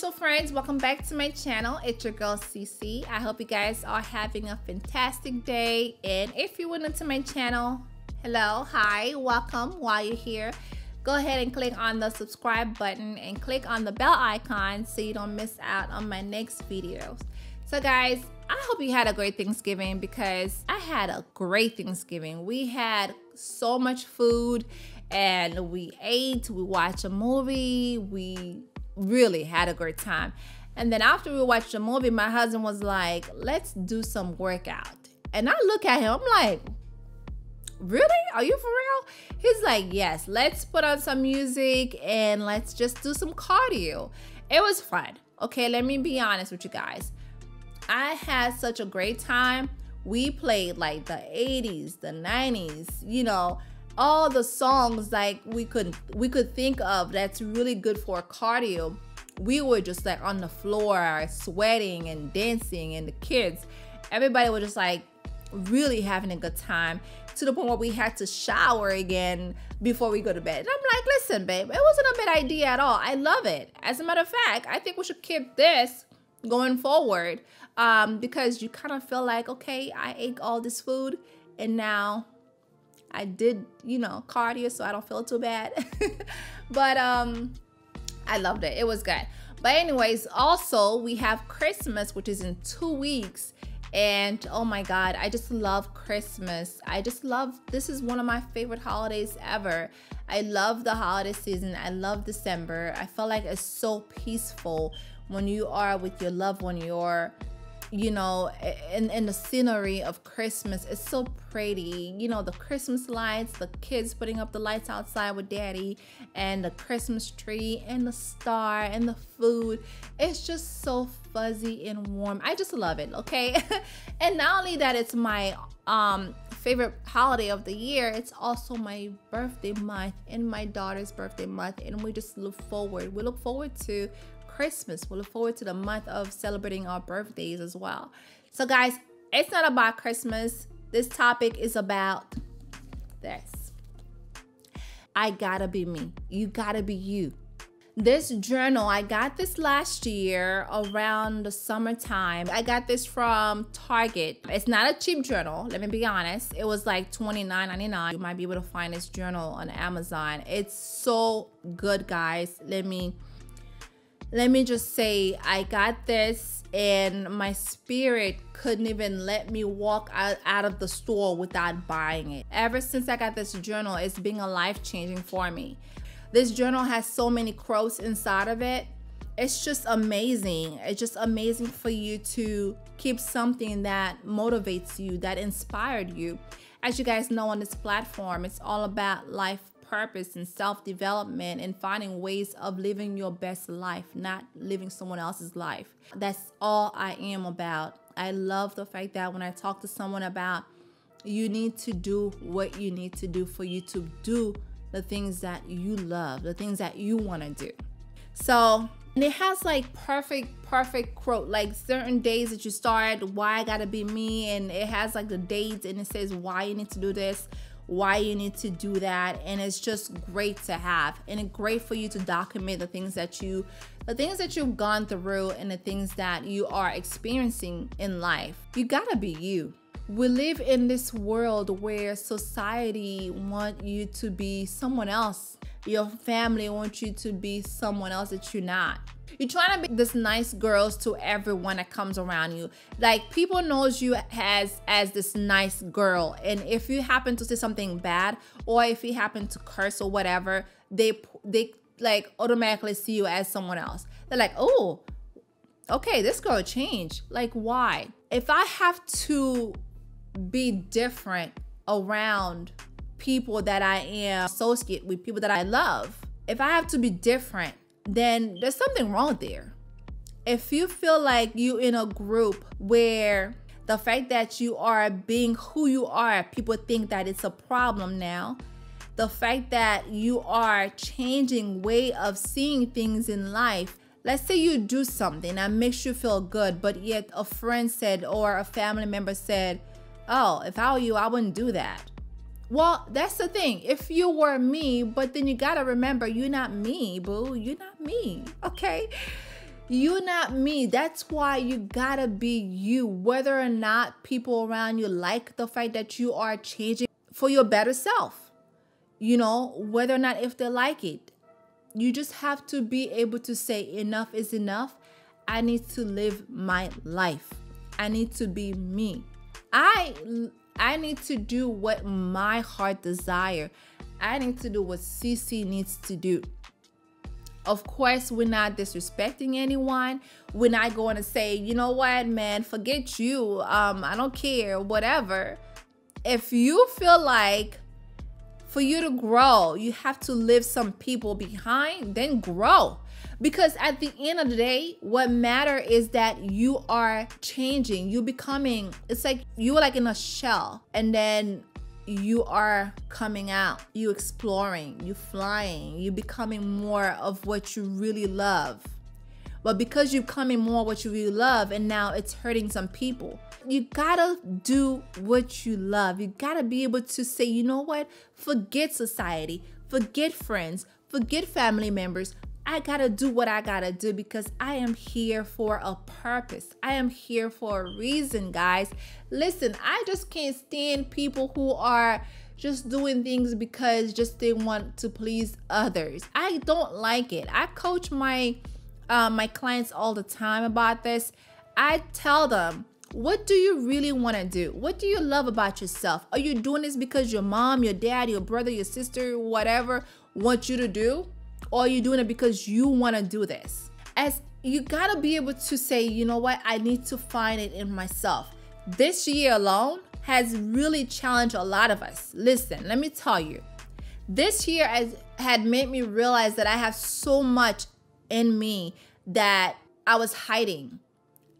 so friends welcome back to my channel. It's your girl CeCe i hope you guys are having a fantastic day. And if you're new to my channel hello hi welcome. While you're here go ahead and click on the subscribe button and click on the bell icon so you don't miss out on my next videos. So guys i hope you had a great thanksgiving because i had a great thanksgiving. We had so much food and we ate we watched a movie we really had a great time. And then after we watched the movie, my husband was like, let's do some workout. And I look at him, I'm like, really? Are you for real? He's like, yes, let's put on some music and let's just do some cardio. It was fun. Okay, let me be honest with you guys. I had such a great time. We played like the 80s, the 90s, you know, all the songs like we could we could think of that's really good for cardio we were just like on the floor sweating and dancing and the kids everybody was just like really having a good time to the point where we had to shower again before we go to bed. And I'm like, listen, babe, it wasn't a bad idea at all. I love it. As a matter of fact, I think we should keep this going forward um, because you kind of feel like, okay, I ate all this food and now I did, you know, cardio, so I don't feel too bad. but um, I loved it. It was good. But anyways, also we have Christmas, which is in two weeks. And oh my God, I just love Christmas. I just love, this is one of my favorite holidays ever. I love the holiday season. I love December. I feel like it's so peaceful when you are with your loved one, your you know, in, in the scenery of Christmas. It's so pretty. You know, the Christmas lights, the kids putting up the lights outside with daddy, and the Christmas tree, and the star, and the food. It's just so fuzzy and warm. I just love it, okay? and not only that, it's my um favorite holiday of the year, it's also my birthday month and my daughter's birthday month. And we just look forward. We look forward to Christmas. We look forward to the month of celebrating our birthdays as well. So, guys, it's not about Christmas. This topic is about this. I gotta be me. You gotta be you. This journal, I got this last year around the summertime. I got this from Target. It's not a cheap journal, let me be honest. It was like $29.99. You might be able to find this journal on Amazon. It's so good, guys. Let me let me just say, I got this, and my spirit couldn't even let me walk out, out of the store without buying it. Ever since I got this journal, it's been a life changing for me. This journal has so many quotes inside of it. It's just amazing. It's just amazing for you to keep something that motivates you, that inspired you. As you guys know on this platform, it's all about life purpose and self development and finding ways of living your best life, not living someone else's life. That's all I am about. I love the fact that when I talk to someone about you need to do what you need to do for you to do the things that you love, the things that you want to do. So, and it has like perfect, perfect quote, like certain days that you start, why I gotta be me, and it has like the dates and it says why you need to do this, why you need to do that and it's just great to have and it's great for you to document the things that you the things that you've gone through and the things that you are experiencing in life. You gotta be you. We live in this world where society want you to be someone else your family wants you to be someone else that you're not you're trying to be this nice girls to everyone that comes around you. Like people knows you as as this nice girl, and if you happen to say something bad or if you happen to curse or whatever, they they like automatically see you as someone else. They're like, oh, okay, this girl changed. Like why? If I have to be different around people that I am associate with, people that I love, if I have to be different then there's something wrong there. If you feel like you in a group where the fact that you are being who you are, people think that it's a problem now. The fact that you are changing way of seeing things in life. Let's say you do something that makes you feel good, but yet a friend said or a family member said, "Oh, if I were you, I wouldn't do that." Well, that's the thing. If you were me, but then you gotta remember you're not me, boo. You're not me. Okay. You're not me. That's why you gotta be you, whether or not people around you like the fact that you are changing for your better self. You know, whether or not if they like it. You just have to be able to say, enough is enough. I need to live my life. I need to be me. I I need to do what my heart desire. I need to do what CeCe needs to do. Of course, we're not disrespecting anyone. We're not going to say, you know what, man, forget you. Um, I don't care, whatever. If you feel like for you to grow, you have to leave some people behind, then grow. Because at the end of the day, what matter is that you are changing. You becoming, it's like you are like in a shell. And then you are coming out, you exploring, you flying, you becoming more of what you really love. But because you're becoming more what you really love and now it's hurting some people, you gotta do what you love. You gotta be able to say, you know what? Forget society, forget friends, forget family members, I gotta do what I gotta do because I am here for a purpose. I am here for a reason, guys. Listen, I just can't stand people who are just doing things because just they want to please others. I don't like it. I coach my uh, my clients all the time about this. I tell them, what do you really want to do? What do you love about yourself? Are you doing this because your mom, your dad, your brother, your sister, whatever want you to do? or are you're doing it because you want to do this. As you got to be able to say, you know what, I need to find it in myself. This year alone has really challenged a lot of us. Listen, let me tell you, this year has, had made me realize that I have so much in me that I was hiding.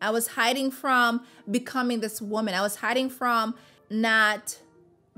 I was hiding from becoming this woman. I was hiding from not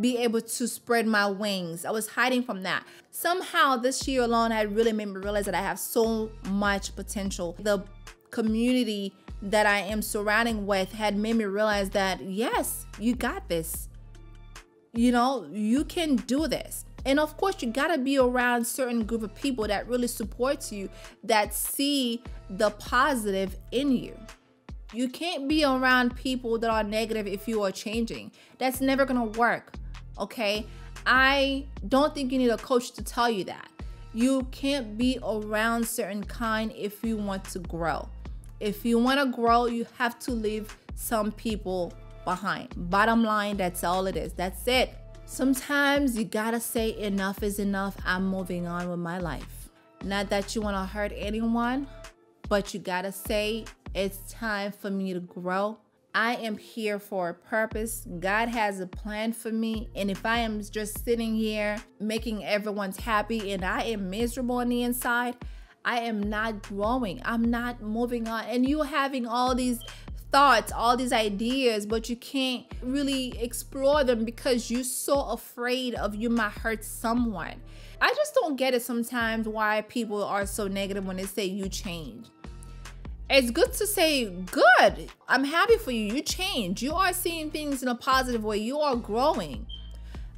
be able to spread my wings. I was hiding from that. Somehow this year alone had really made me realize that I have so much potential. The community that I am surrounding with had made me realize that yes, you got this. You know, you can do this. And of course, you got to be around certain group of people that really supports you, that see the positive in you. You can't be around people that are negative if you are changing. That's never going to work okay? I don't think you need a coach to tell you that. You can't be around certain kind if you want to grow. If you want to grow, you have to leave some people behind. Bottom line, that's all it is. That's it. Sometimes you gotta say enough is enough. I'm moving on with my life. Not that you want to hurt anyone, but you gotta say it's time for me to grow I am here for a purpose. God has a plan for me. And if I am just sitting here making everyone's happy and I am miserable on the inside, I am not growing. I'm not moving on. And you having all these thoughts, all these ideas, but you can't really explore them because you're so afraid of you might hurt someone. I just don't get it sometimes why people are so negative when they say you change it's good to say, good. I'm happy for you. You change. You are seeing things in a positive way. You are growing.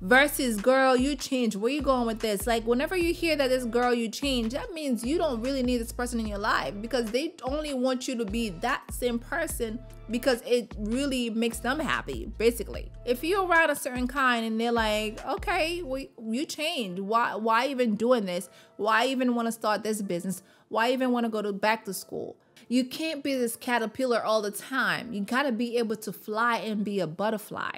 Versus, girl, you change. Where you going with this? Like, whenever you hear that this girl you change, that means you don't really need this person in your life because they only want you to be that same person because it really makes them happy, basically. If you're around a certain kind and they're like, okay, well, you change. Why, why even doing this? Why even want to start this business? Why even want to go to back to school? You can't be this caterpillar all the time. You got to be able to fly and be a butterfly.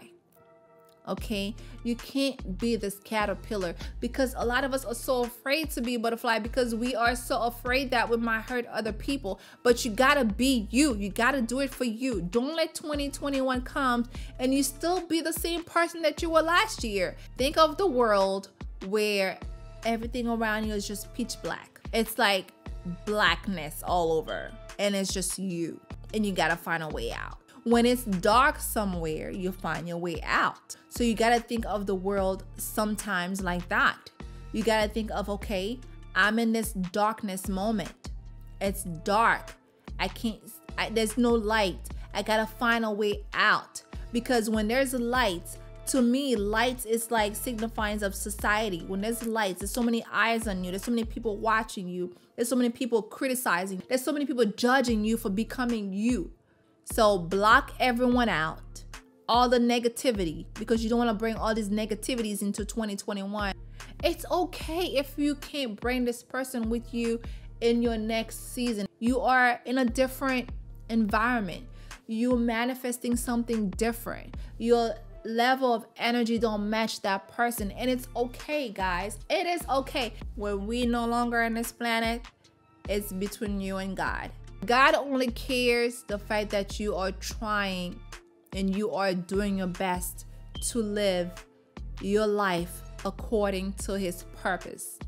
Okay, you can't be this caterpillar because a lot of us are so afraid to be a butterfly because we are so afraid that we might hurt other people. But you gotta be you, you gotta do it for you. Don't let 2021 come and you still be the same person that you were last year. Think of the world where everything around you is just pitch black. It's like blackness all over and it's just you and you got to find a way out. When it's dark somewhere, you find your way out. So you got to think of the world sometimes like that. You got to think of, okay, I'm in this darkness moment. It's dark. I can't, I, there's no light. I got to find a way out because when there's light, to me, lights is like signifying of society. When there's lights, there's so many eyes on you. There's so many people watching you. There's so many people criticizing. There's so many people judging you for becoming you. So block everyone out, all the negativity, because you don't want to bring all these negativities into 2021. It's okay if you can't bring this person with you in your next season. You are in a different environment. You're manifesting something different. Your level of energy don't match that person and it's okay guys it is okay when we no longer on this planet it's between you and god god only cares the fact that you are trying and you are doing your best to live your life according to his purpose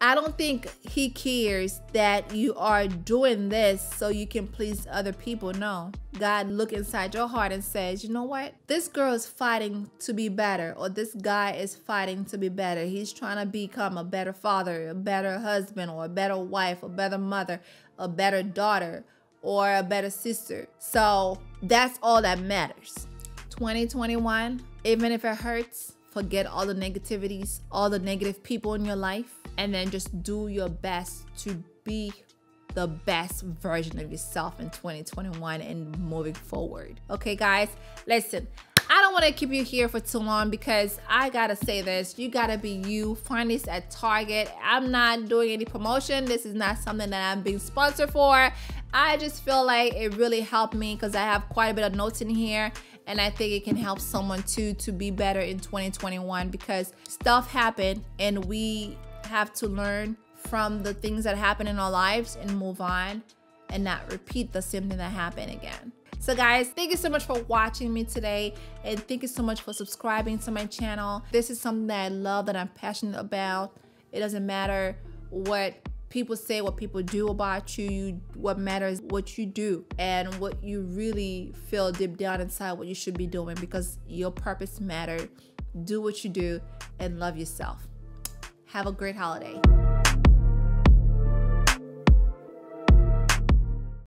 I don't think he cares that you are doing this so you can please other people. No. God look inside your heart and says, "You know what? This girl is fighting to be better or this guy is fighting to be better. He's trying to become a better father, a better husband or a better wife, a better mother, a better daughter or a better sister." So, that's all that matters. 2021, even if it hurts, forget all the negativities, all the negative people in your life and then just do your best to be the best version of yourself in 2021 and moving forward. Okay, guys, listen. I don't want to keep you here for too long because I gotta say this. You gotta be you. Find this at Target. I'm not doing any promotion. This is not something that I'm being sponsored for. I just feel like it really helped me because I have quite a bit of notes in here and I think it can help someone too to be better in 2021 because stuff happened and we have to learn from the things that happen in our lives and move on and not repeat the same thing that happened again. So guys, thank you so much for watching me today and thank you so much for subscribing to my channel. This is something that I love that I'm passionate about. It doesn't matter what people say, what people do about you. What matters what you do and what you really feel deep down inside what you should be doing because your purpose matters. Do what you do and love yourself. Have a great holiday.